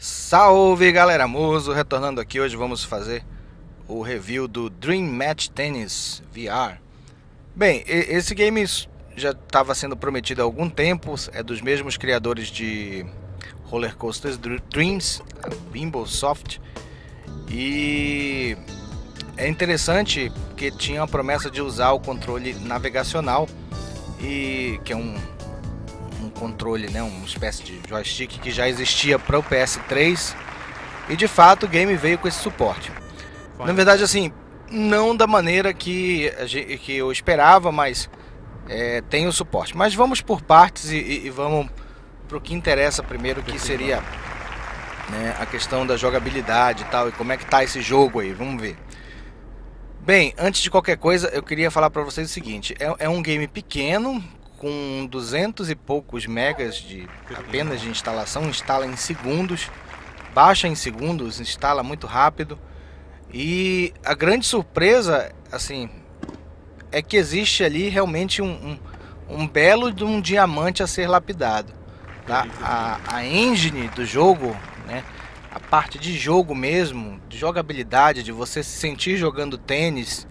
Salve galera, Muso, retornando aqui. Hoje vamos fazer o review do Dream Match Tennis VR. Bem, esse game já estava sendo prometido há algum tempo, é dos mesmos criadores de Roller Coasters Dreams, Bimbo Soft, e é interessante porque tinha a promessa de usar o controle navegacional e que é um um controle, né, uma espécie de joystick que já existia para o PS3 e de fato o game veio com esse suporte. Na verdade, assim, não da maneira que, que eu esperava, mas é, tem o suporte. Mas vamos por partes e, e vamos para o que interessa primeiro, que seria né, a questão da jogabilidade e tal, e como é que tá esse jogo aí, vamos ver. Bem, antes de qualquer coisa, eu queria falar para vocês o seguinte: é, é um game pequeno, com 200 e poucos megas de apenas de instalação, instala em segundos, baixa em segundos, instala muito rápido. E a grande surpresa, assim, é que existe ali realmente um, um, um belo de um diamante a ser lapidado. Tá? A, a engine do jogo, né? a parte de jogo mesmo, de jogabilidade, de você se sentir jogando tênis,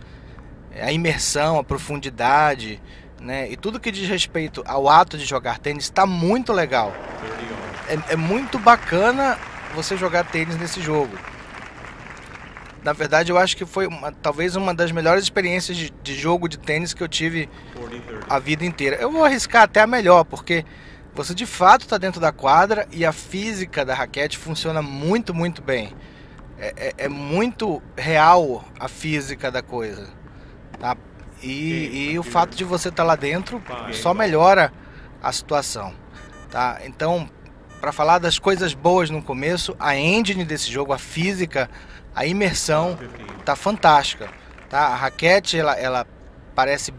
a imersão, a profundidade, né? E tudo que diz respeito ao ato de jogar tênis está muito legal. É, é, muito bacana você jogar tênis nesse jogo. Na verdade, eu acho que foi uma, talvez uma das melhores experiências de, de jogo de tênis que eu tive a vida inteira. Eu vou arriscar até a melhor, porque você de fato está dentro da quadra e a física da raquete funciona muito, muito bem. É, é, é muito real a física da coisa. Tá? E, e o fato de você estar tá lá dentro só melhora a situação, tá? Então, para falar das coisas boas no começo, a engine desse jogo, a física, a imersão tá fantástica, tá? A raquete ela, ela parece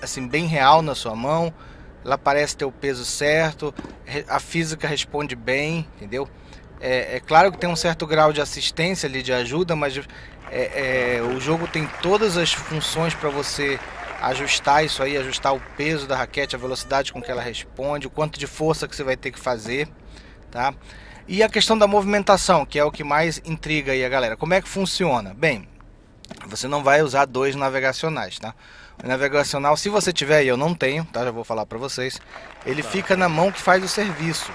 assim bem real na sua mão, ela parece ter o peso certo, a física responde bem, entendeu? É, é claro que tem um certo grau de assistência ali, de ajuda, mas é, é, o jogo tem todas as funções para você ajustar isso aí, ajustar o peso da raquete, a velocidade com que ela responde, o quanto de força que você vai ter que fazer, tá? E a questão da movimentação, que é o que mais intriga aí a galera. Como é que funciona? Bem, você não vai usar dois navegacionais, tá? O navegacional, se você tiver, e eu não tenho, tá? Já vou falar para vocês. Ele tá. fica na mão que faz o serviço.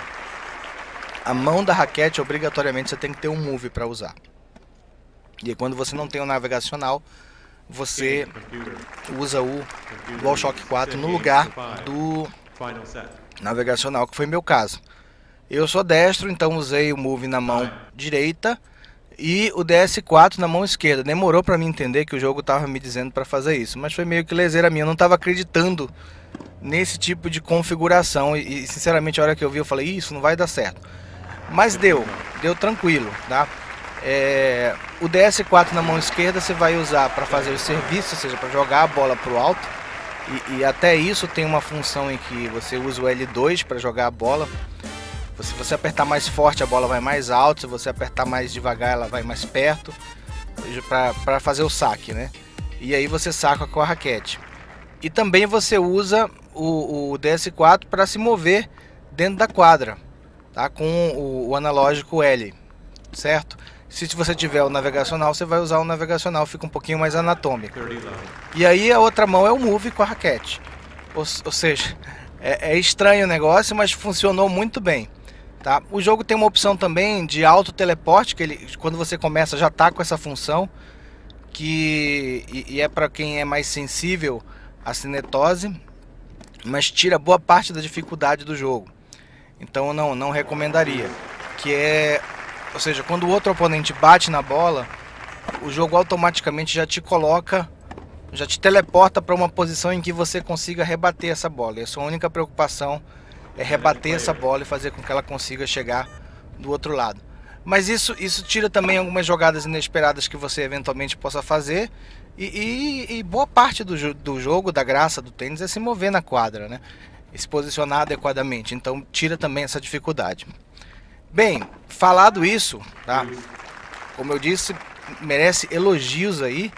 A mão da raquete, obrigatoriamente, você tem que ter um move para usar. E quando você não tem o navegacional, você usa o DualShock 4 no lugar do navegacional, que foi meu caso. Eu sou destro, então usei o Move na mão direita e o DS4 na mão esquerda. Demorou para mim entender que o jogo estava me dizendo para fazer isso, mas foi meio que leseira minha. Eu não estava acreditando nesse tipo de configuração e, sinceramente, a hora que eu vi, eu falei: Isso não vai dar certo. Mas deu, deu tranquilo, tá? É, o DS4 na mão esquerda você vai usar para fazer o serviço, ou seja, para jogar a bola para o alto. E, e, até isso tem uma função em que você usa o L2 para jogar a bola. Se você apertar mais forte, a bola vai mais alto. Se você apertar mais devagar, ela vai mais perto para fazer o saque, né? E aí você saca com a raquete. E também você usa o, o DS4 para se mover dentro da quadra, tá? Com o, o analógico L, certo? Se você tiver o navegacional, você vai usar o navegacional, fica um pouquinho mais anatômico. E aí a outra mão é o move com a raquete. Ou, ou seja, é, é, estranho o negócio, mas funcionou muito bem. Tá? O jogo tem uma opção também de auto teleporte, que ele, quando você começa já está com essa função, que e, e é para quem é mais sensível à cinetose, mas tira boa parte da dificuldade do jogo. Então eu não, não recomendaria. Que é ou seja, quando o outro oponente bate na bola, o jogo automaticamente já te coloca, já te teleporta para uma posição em que você consiga rebater essa bola. E a sua única preocupação é rebater essa bola e fazer com que ela consiga chegar do outro lado. Mas isso, isso tira também algumas jogadas inesperadas que você eventualmente possa fazer. E, e, e boa parte do, do jogo, da graça do tênis, é se mover na quadra, né? Se posicionar adequadamente. Então tira também essa dificuldade. Bem, falado isso, tá? Como eu disse, merece elogios aí.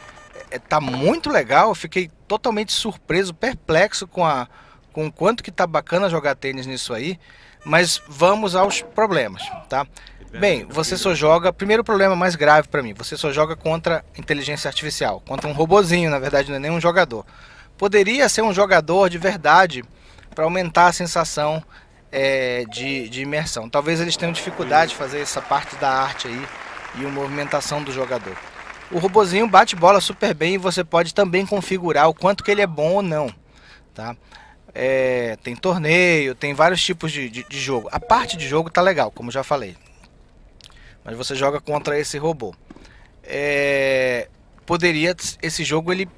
É, tá muito legal, eu fiquei totalmente surpreso, perplexo com a com o quanto que tá bacana jogar tênis nisso aí. Mas vamos aos problemas, tá? Bem, você só joga. Primeiro problema mais grave para mim: você só joga contra inteligência artificial, contra um robozinho, na verdade, não é nem um jogador. Poderia ser um jogador de verdade para aumentar a sensação é, de, de imersão. Talvez eles tenham dificuldade de fazer essa parte da arte aí e a movimentação do jogador. O robozinho bate bola super bem e você pode também configurar o quanto que ele é bom ou não, tá? É, tem torneio, tem vários tipos de, de, de, jogo. A parte de jogo tá legal, como já falei. Mas você joga contra esse robô. É, poderia esse jogo ele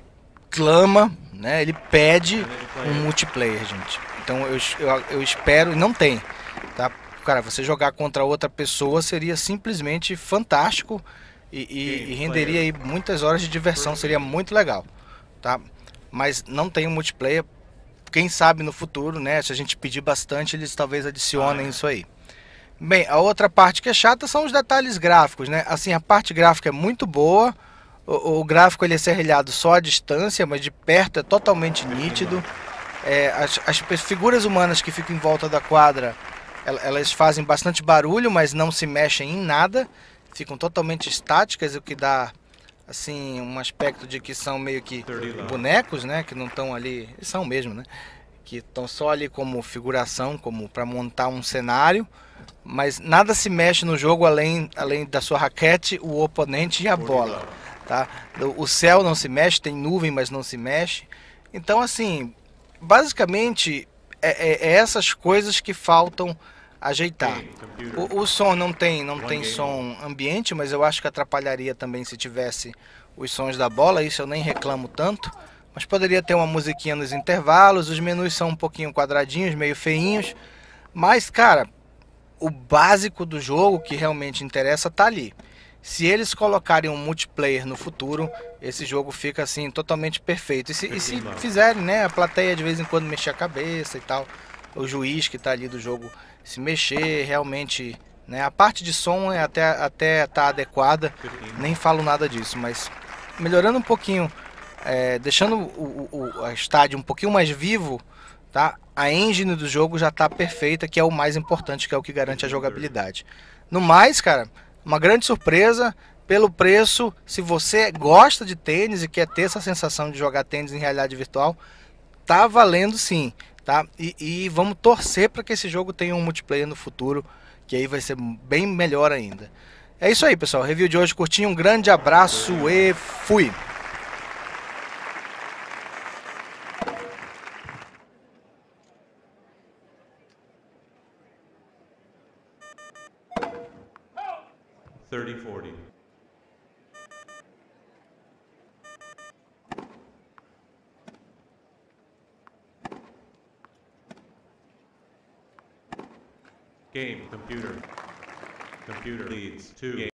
clama, né? Ele pede um multiplayer, gente. Então eu, eu, eu espero e não tem, tá? Cara, você jogar contra outra pessoa seria simplesmente fantástico e, e, e renderia aí muitas horas de diversão, seria muito legal, tá? Mas não tem um multiplayer quem sabe no futuro, né? Se a gente pedir bastante, eles talvez adicionem ah, é. isso aí. Bem, a outra parte que é chata são os detalhes gráficos, né? Assim, a parte gráfica é muito boa. O, o gráfico ele é serrilhado só à distância, mas de perto é totalmente nítido. É, as, as figuras humanas que ficam em volta da quadra, elas fazem bastante barulho, mas não se mexem em nada. Ficam totalmente estáticas, o que dá assim, um aspecto de que são meio que bonecos, né? Que não estão ali, são mesmo, né? Que estão só ali como figuração, como para montar um cenário, mas nada se mexe no jogo além, além da sua raquete, o oponente e a bola, tá? O céu não se mexe, tem nuvem, mas não se mexe. Então, assim, basicamente é, é, é essas coisas que faltam ajeitar. O, o, som não tem, não tem som ambiente, mas eu acho que atrapalharia também se tivesse os sons da bola, isso eu nem reclamo tanto. Mas poderia ter uma musiquinha nos intervalos, os menus são um pouquinho quadradinhos, meio feinhos. Mas, cara, o básico do jogo que realmente interessa tá ali. Se eles colocarem um multiplayer no futuro, esse jogo fica assim totalmente perfeito. E se, e se fizerem, né, a plateia de vez em quando mexer a cabeça e tal, o juiz que está ali do jogo se mexer realmente, né? A parte de som é até até tá adequada, nem falo nada disso, mas melhorando um pouquinho, é, deixando o, o, o estádio um pouquinho mais vivo, tá? A engine do jogo já está perfeita, que é o mais importante, que é o que garante a jogabilidade. No mais, cara, uma grande surpresa pelo preço. Se você gosta de tênis e quer ter essa sensação de jogar tênis em realidade virtual, tá valendo sim tá? E, e vamos torcer para que esse jogo tenha um multiplayer no futuro, que aí vai ser bem melhor ainda. É isso aí, pessoal. Review de hoje curtinho. Um grande abraço e fui! 3040. Game, computer. Computer leads two